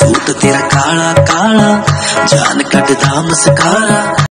suit तेरा काला काला जान कटदा मस्कारा